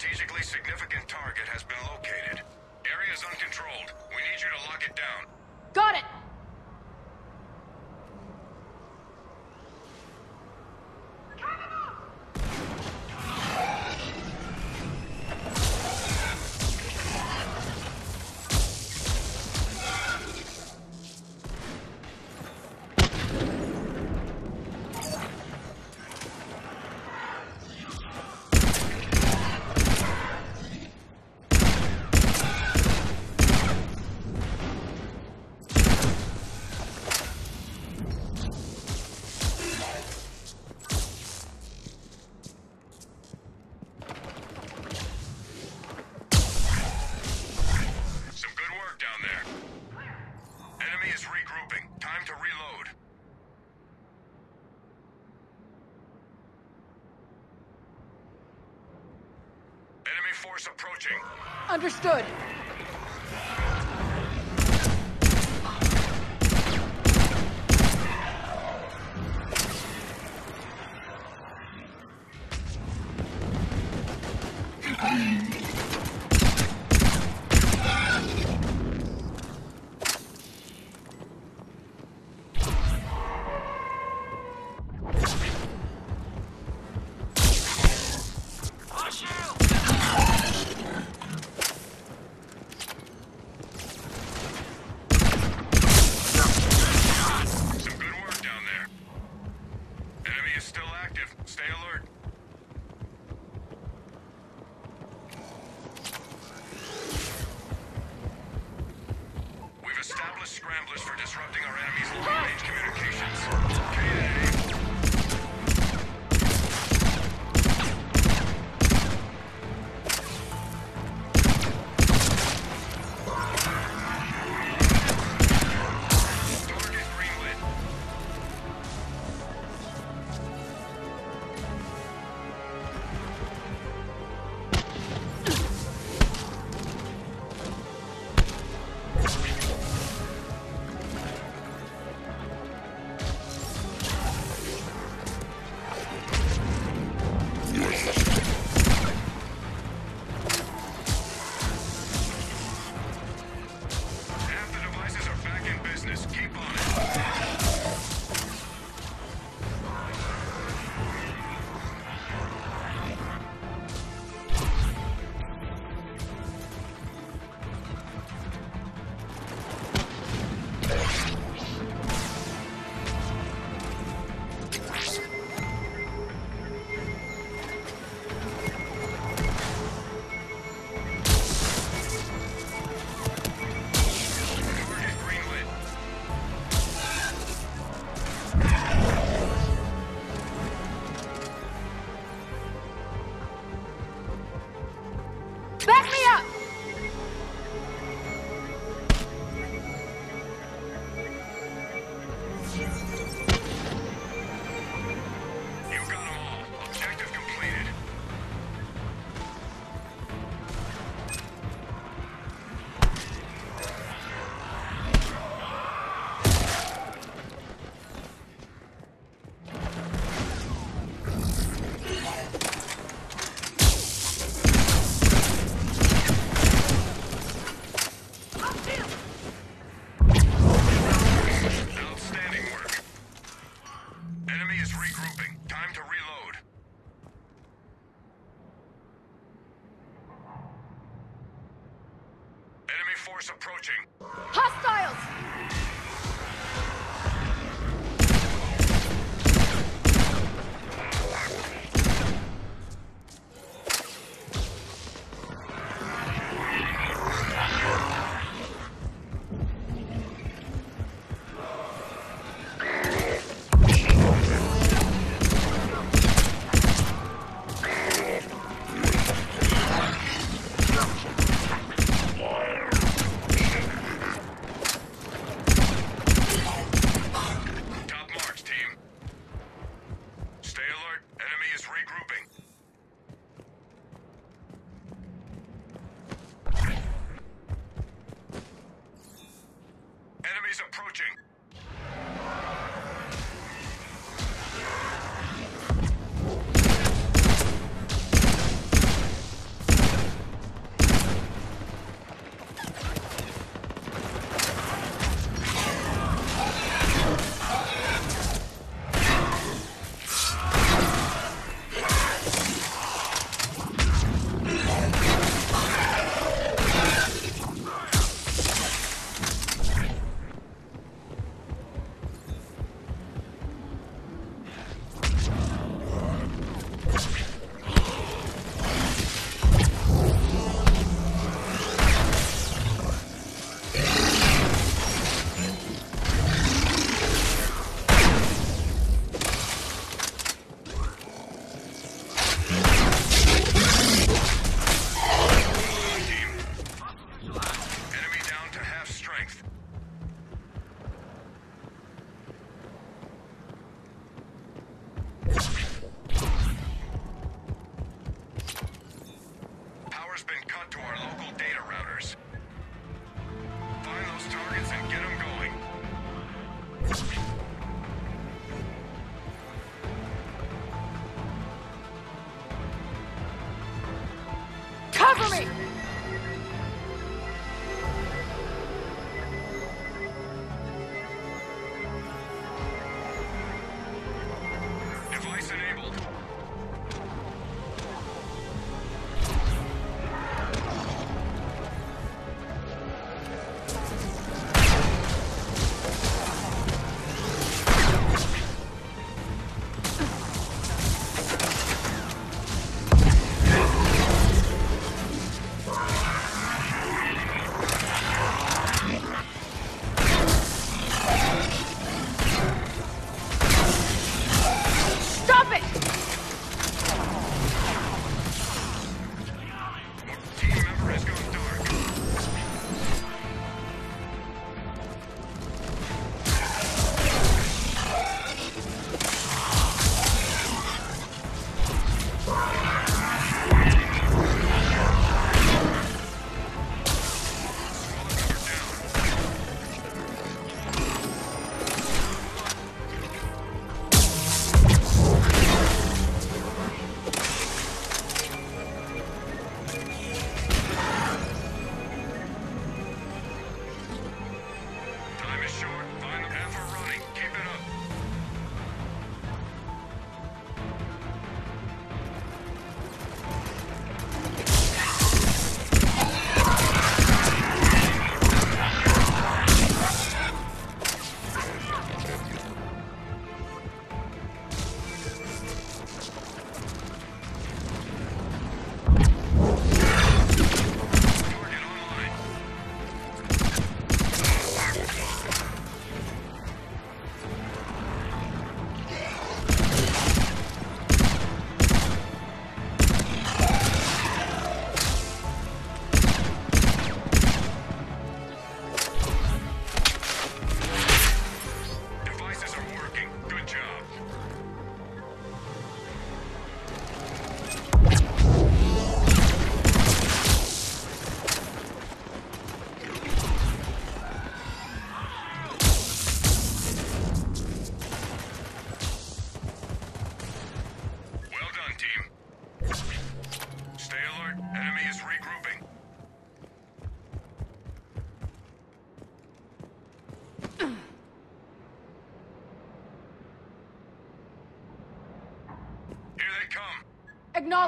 strategically significant target has been located. Area is uncontrolled. We need you to lock it down. Got it! force approaching. Understood. Time to reload. Enemy force approaching. Hostiles! Cover me!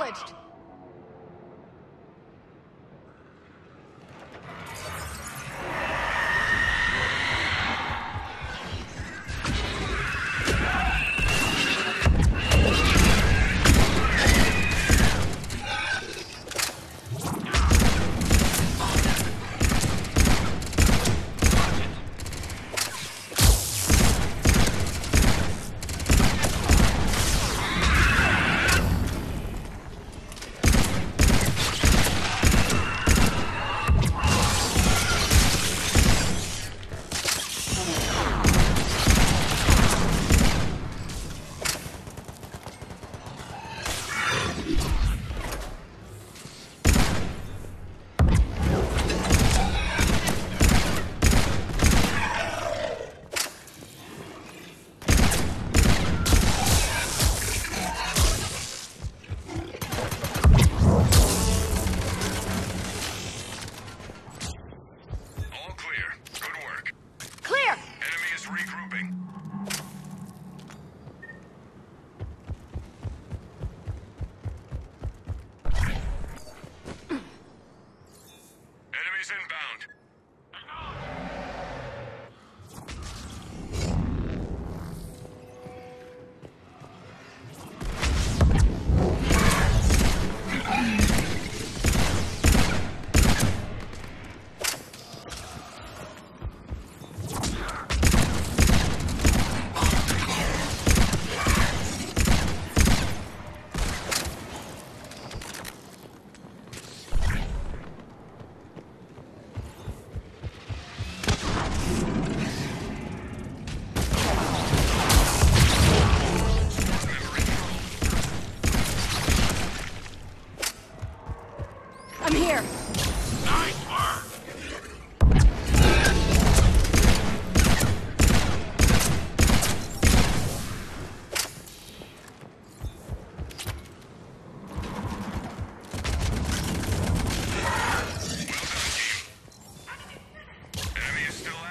Acknowledged.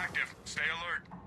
active. Stay alert.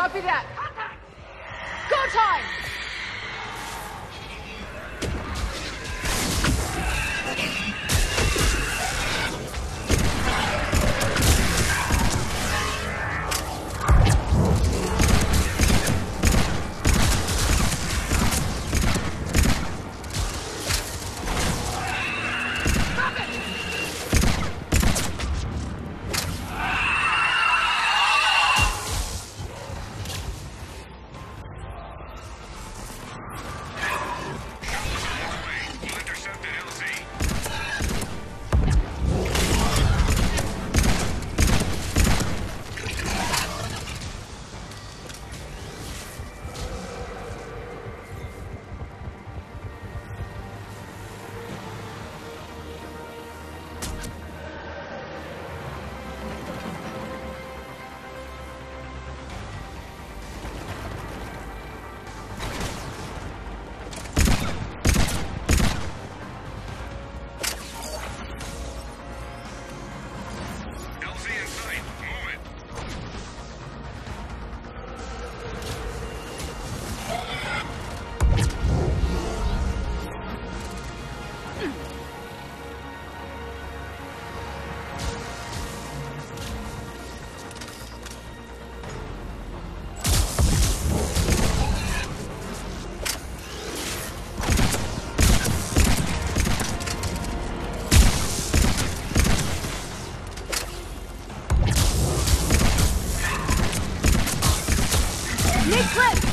Copy that. Go time! Need